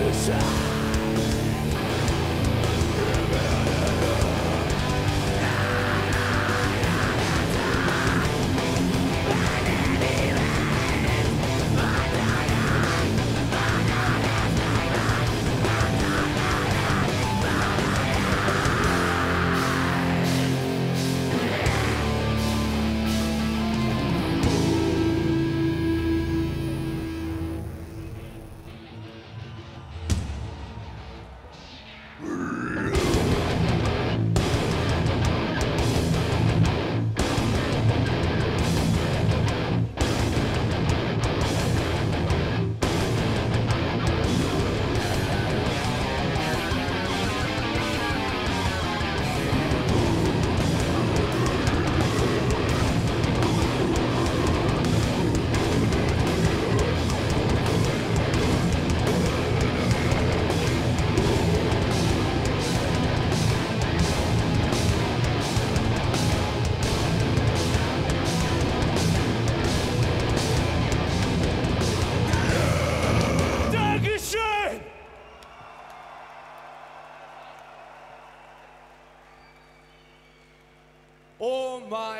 Dankeschön!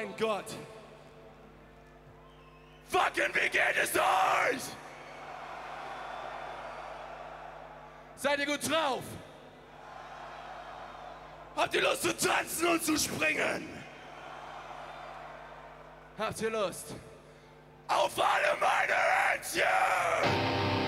Mein Gott! Fucking, wie geht es euch? Seid ihr gut drauf? Habt ihr Lust zu tanzen und zu springen? Habt ihr Lust? Auf alle meine Händchen!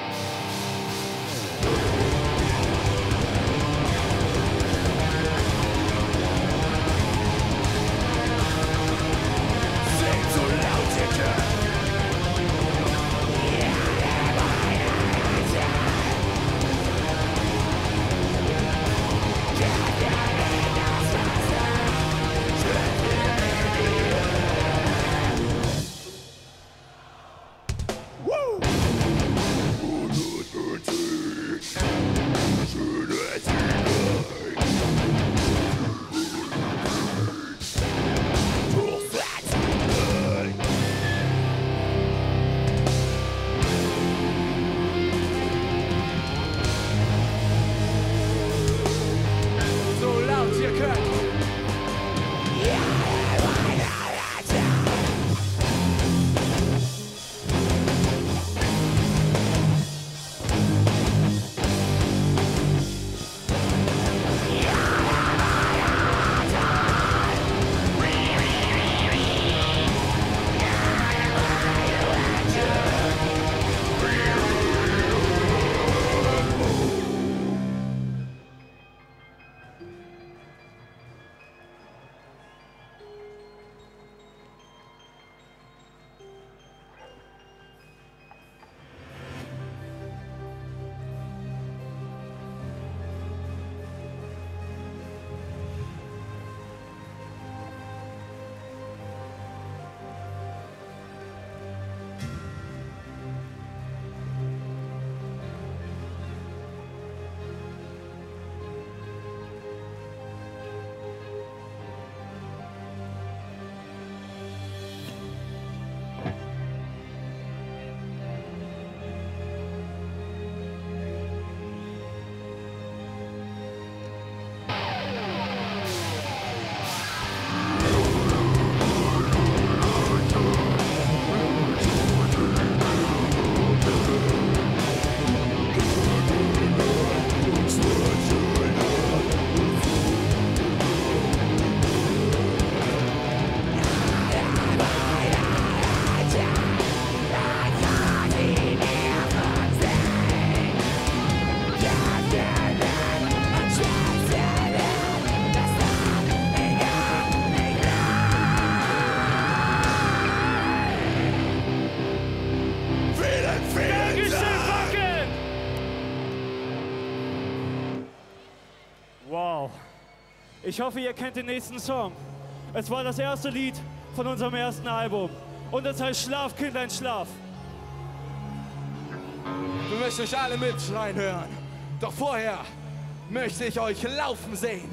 Ich hoffe, ihr kennt den nächsten Song. Es war das erste Lied von unserem ersten Album. Und es heißt Schlaf, Kindlein, Schlaf. Wir möchten euch alle mitschreien hören. Doch vorher möchte ich euch laufen sehen.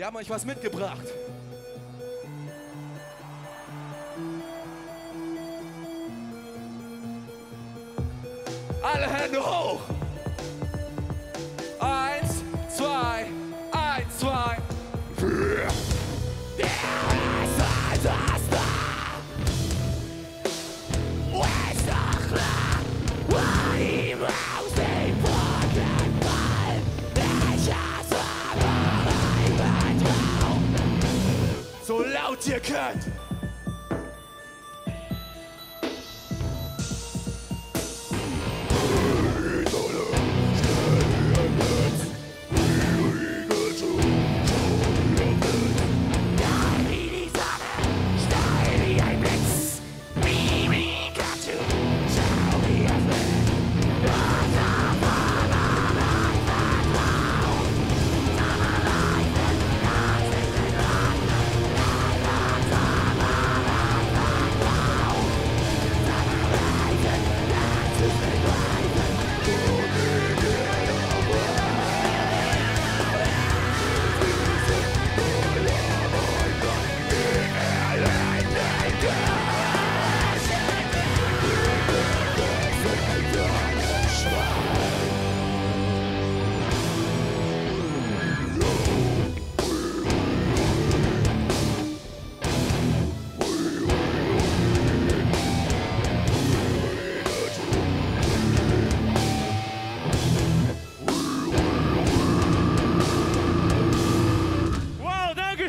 Wir haben euch was mitgebracht. Alle Hände hoch! So laut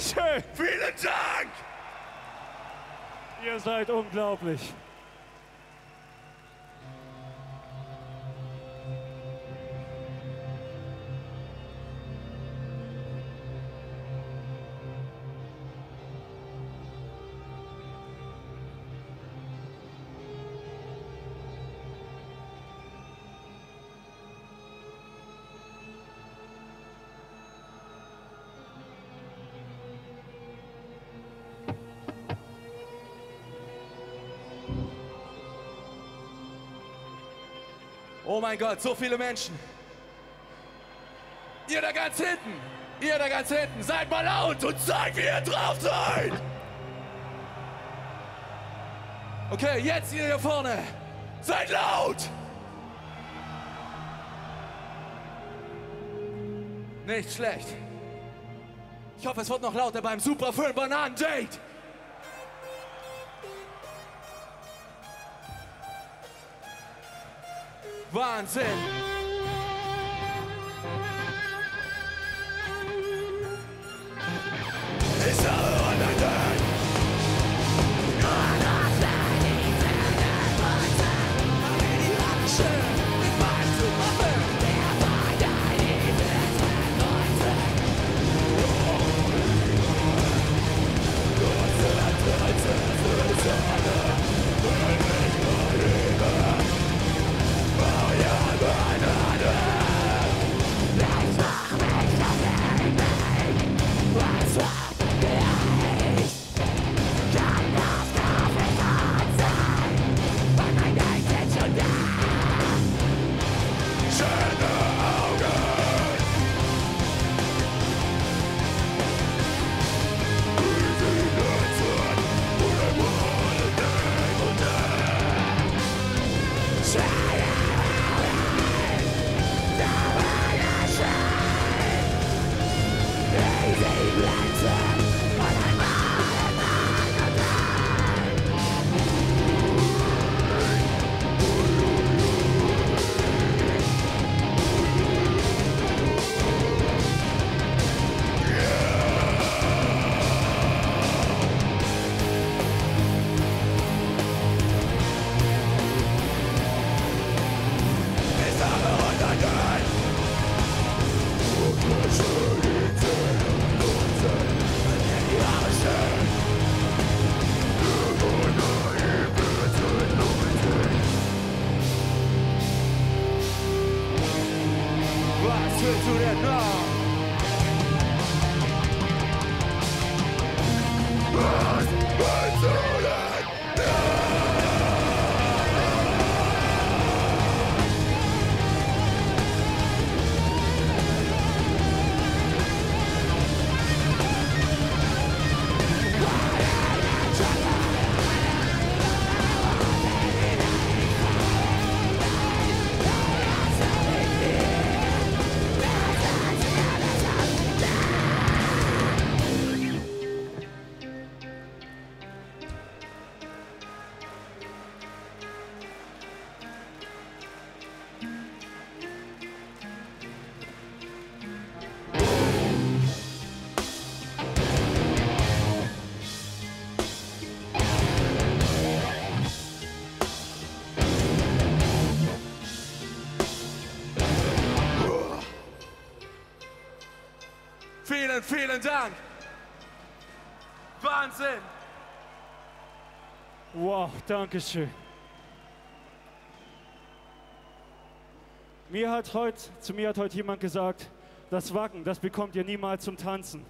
Dankeschön! Vielen Dank! Ihr seid unglaublich. Oh mein Gott, so viele Menschen. Ihr da ganz hinten, ihr da ganz hinten, seid mal laut und zeigt, wie ihr drauf seid. Okay, jetzt ihr hier vorne, seid laut. Nicht schlecht. Ich hoffe, es wird noch lauter beim Super 5 Bananen Date. Wahnsinn! Ist alle Vielen, vielen Dank. Wahnsinn. Wow, danke schön. Mir hat heut, zu mir hat heute jemand gesagt, das Wacken, das bekommt ihr niemals zum Tanzen.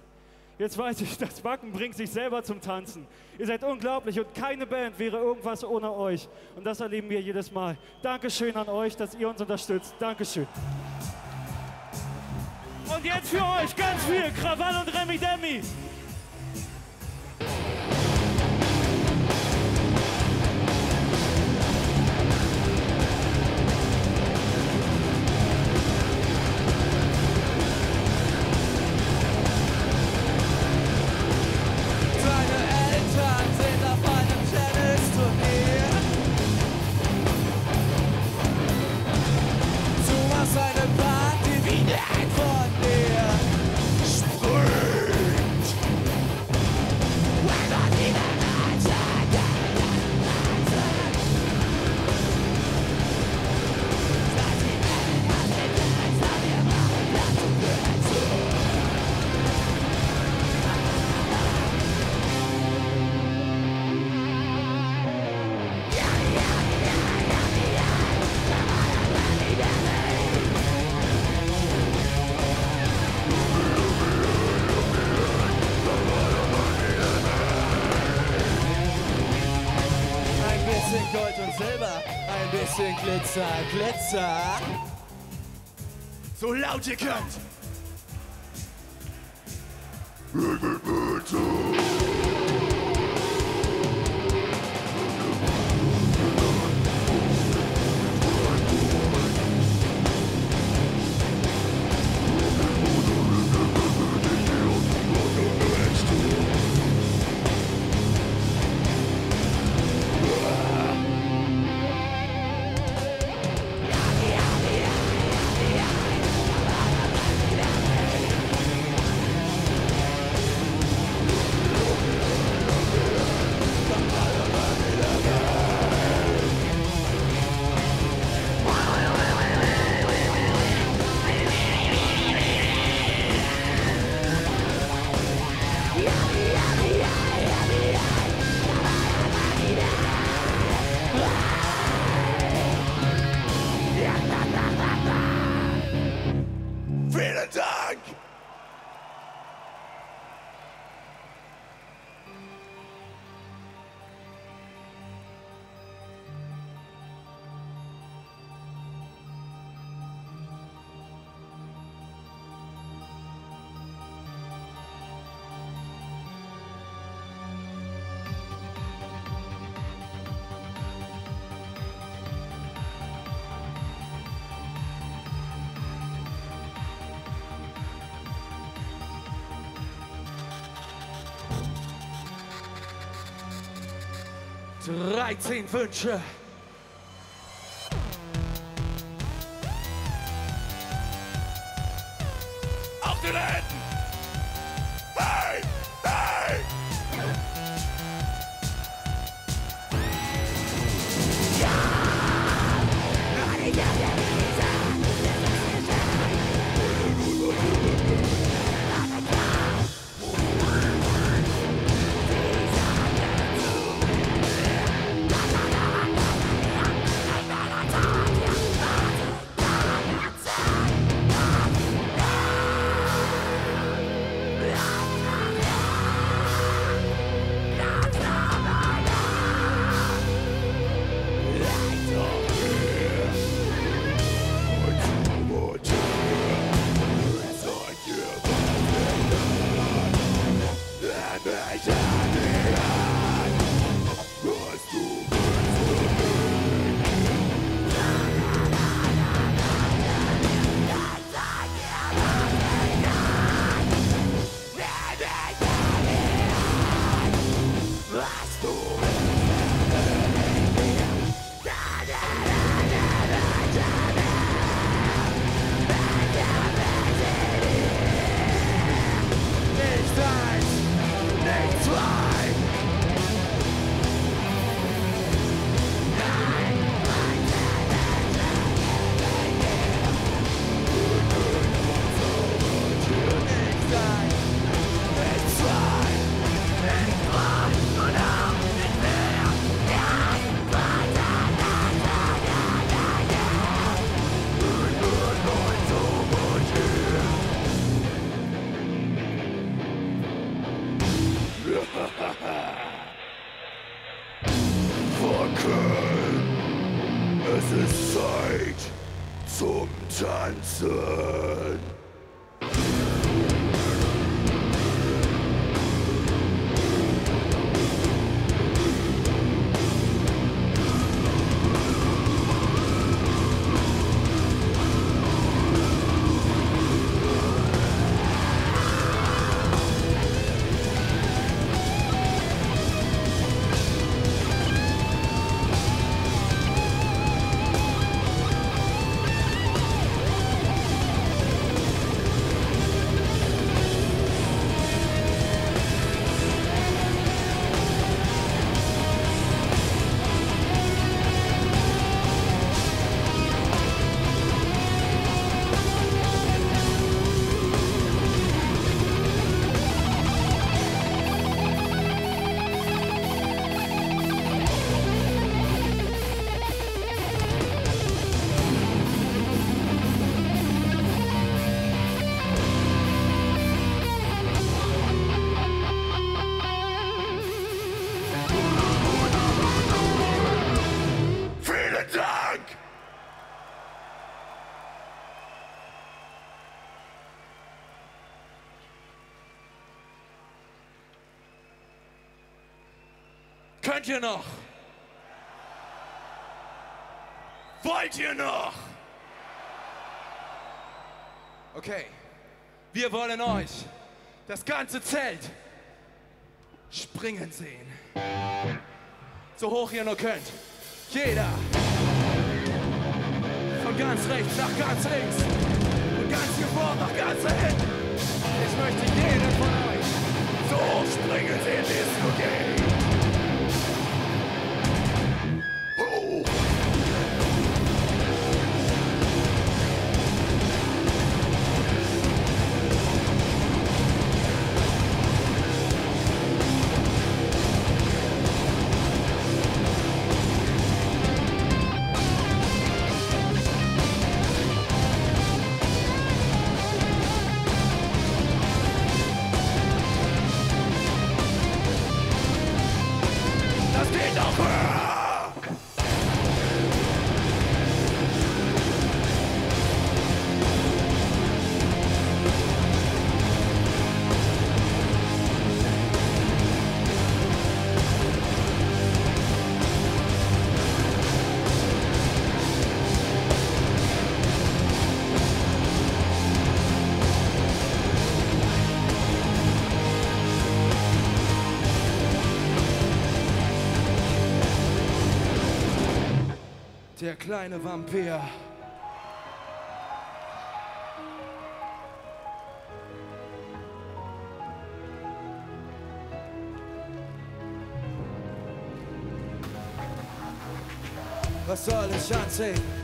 Jetzt weiß ich, das Wacken bringt sich selber zum Tanzen. Ihr seid unglaublich und keine Band wäre irgendwas ohne euch. Und das erleben wir jedes Mal. Dankeschön an euch, dass ihr uns unterstützt. Dankeschön. Und jetzt für euch ganz viel Krawall und Remi Demi. Glitzer, Glitzer. So laut ihr könnt. 13 Wünsche. Wacken, es ist Zeit zum Tanzen. Könnt ihr noch? Wollt ihr noch? Okay, wir wollen euch das ganze Zelt springen sehen. So hoch ihr nur könnt. Jeder. Von ganz rechts nach ganz links. Von ganz hier vorn nach ganz hinten. Ich möchte jeden von euch so hoch springen sehen, wie es nur geht. der kleine Vampir. Was soll ich anziehen?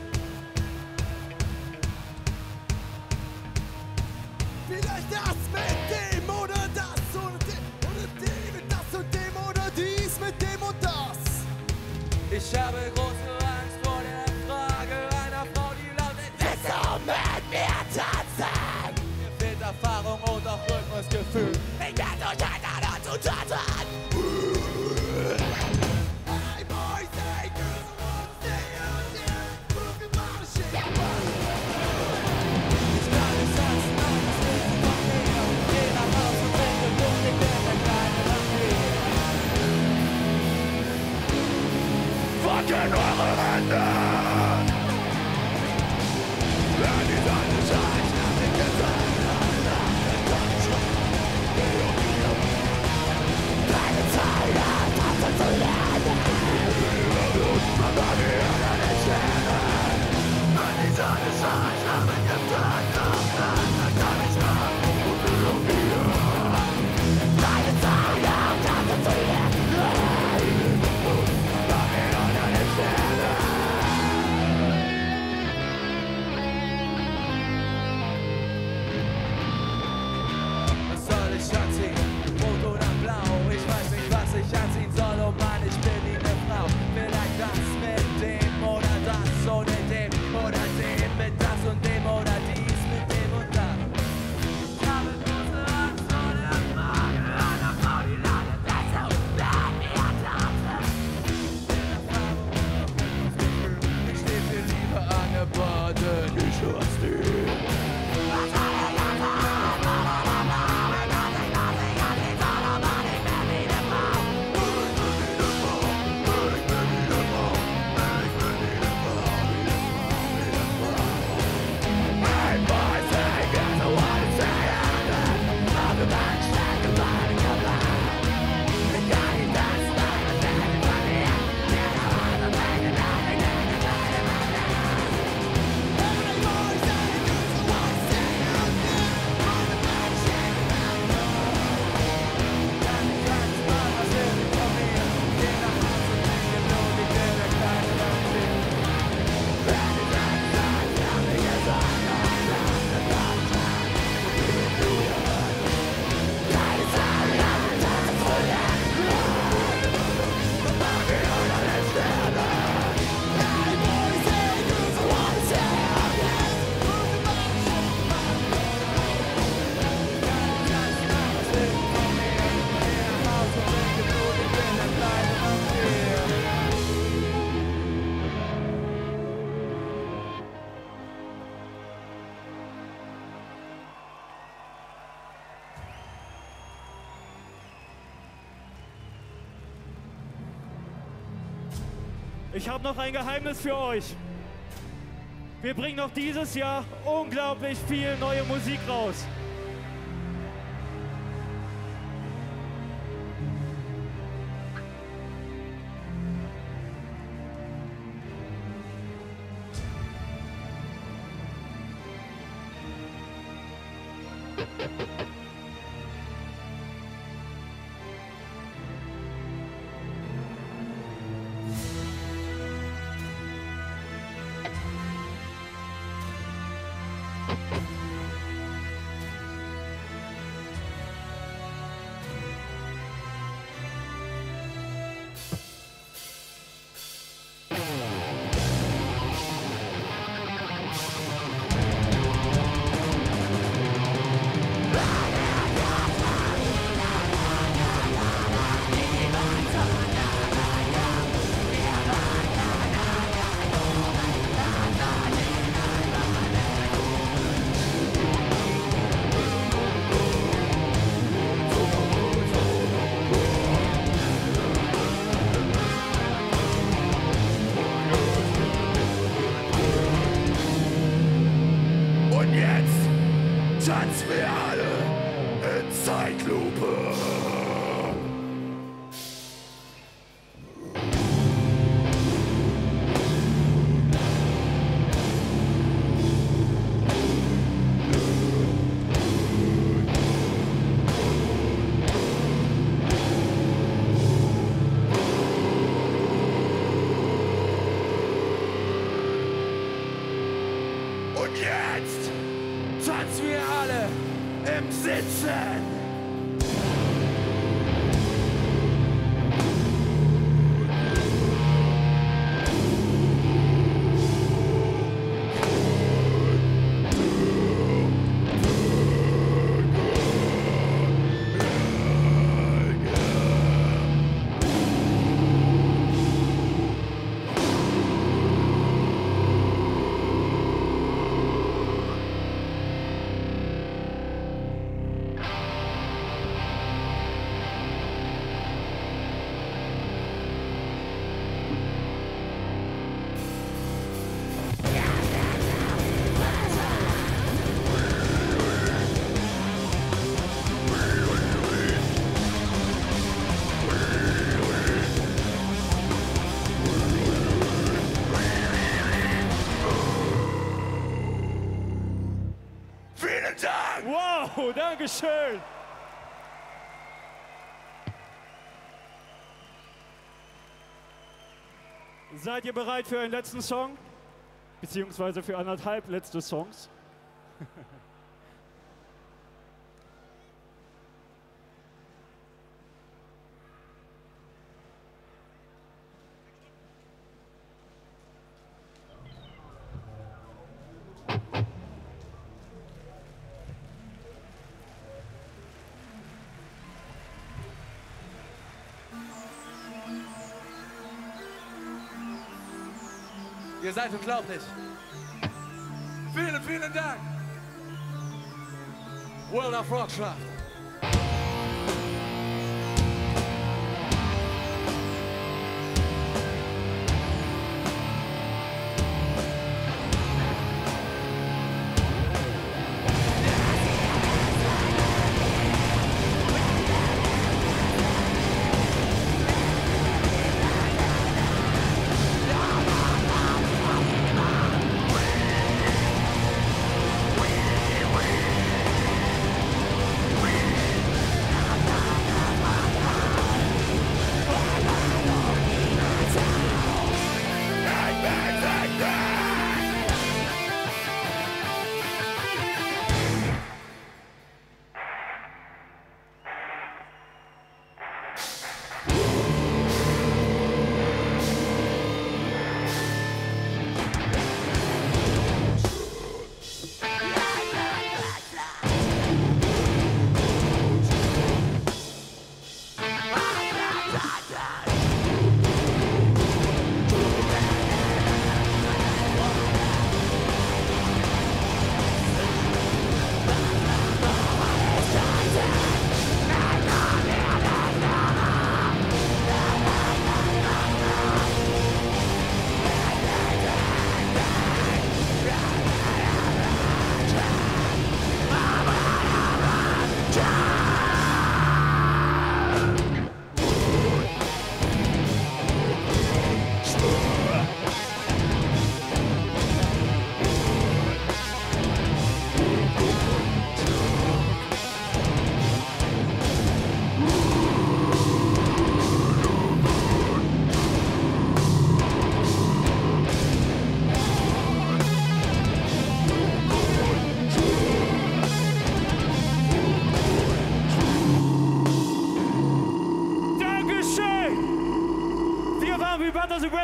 Ich habe noch ein Geheimnis für euch. Wir bringen noch dieses Jahr unglaublich viel neue Musik raus. Dankeschön. Seid ihr bereit für einen letzten Song? Beziehungsweise für anderthalb letzte Songs? seid unglaublich. Vielen, vielen Dank. World of Rockschaft.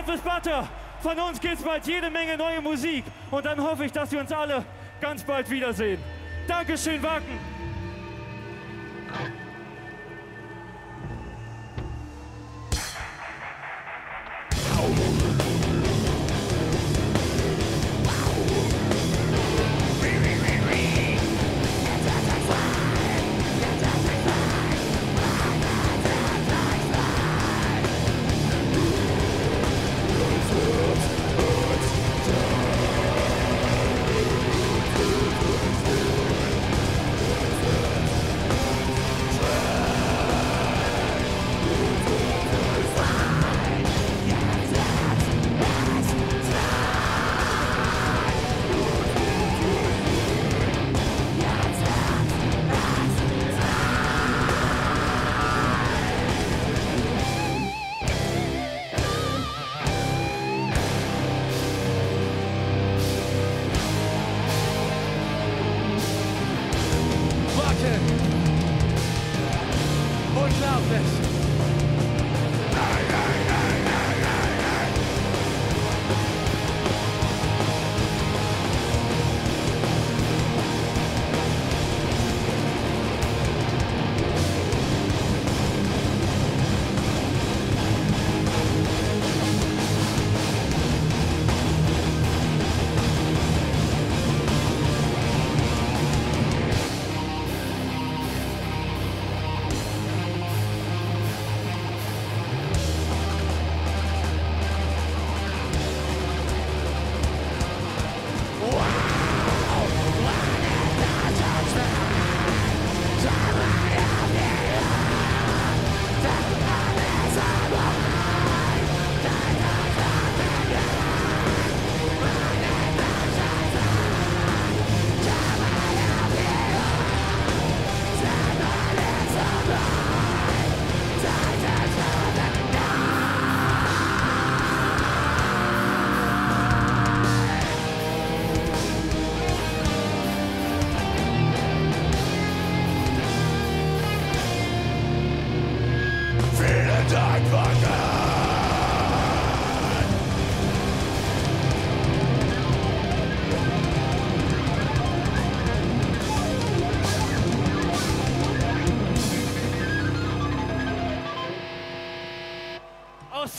Bread with Butter. Von uns gibt's bald jede Menge neue Musik. Und dann hoffe ich, dass wir uns alle ganz bald wiedersehen. Dankeschön, Wacken!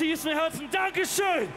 Aus tiefstem Herzen, Dankeschön!